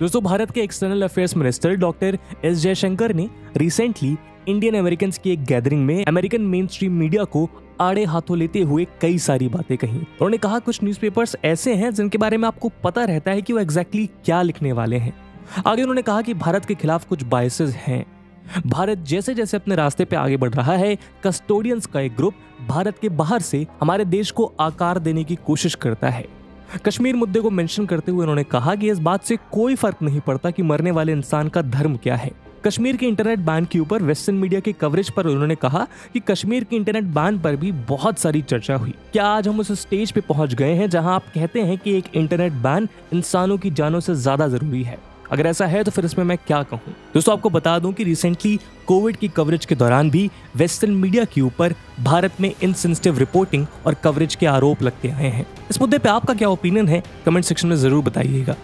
दोस्तों, भारत के external affairs minister doctor S Jaishankar ने रिसेंटली इंडियन अमेरिकन की एक गैदरिंग में अमेरिकन मेन स्ट्रीम मीडिया को आड़े हाथों लेते हुए कई सारी बातें कही। उन्होंने कहा, कुछ न्यूज़पेपर्स ऐसे हैं जिनके बारे में आपको पता रहता है कि वो एग्जैक्टली क्या लिखने वाले हैं। आगे उन्होंने कहा कि भारत के खिलाफ कुछ बायसेस हैं। भारत जैसे जैसे अपने रास्ते पे आगे बढ़ रहा है कस्टोडियंस का एक ग्रुप भारत के बाहर से हमारे देश को आकार देने की कोशिश करता है। कश्मीर मुद्दे को मेंशन करते हुए उन्होंने कहा कि इस बात से कोई फ़र्क नहीं पड़ता कि मरने वाले इंसान का धर्म क्या है। कश्मीर के इंटरनेट बैन के ऊपर वेस्टर्न मीडिया के कवरेज पर उन्होंने कहा कि कश्मीर के इंटरनेट बैन पर भी बहुत सारी चर्चा हुई। क्या आज हम उस स्टेज पे पहुँच गए हैं जहाँ आप कहते हैं कि एक इंटरनेट बैन इंसानों की जानों से ज़्यादा ज़रूरी है? अगर ऐसा है तो फिर इसमें मैं क्या कहूँ? दोस्तों, आपको बता दूँ कि रिसेंटली कोविड की कवरेज के दौरान भी वेस्टर्न मीडिया के ऊपर भारत में इनसेंसिटिव रिपोर्टिंग और कवरेज के आरोप लगते आए हैं। इस मुद्दे पे आपका क्या ओपिनियन है? कमेंट सेक्शन में ज़रूर बताइएगा।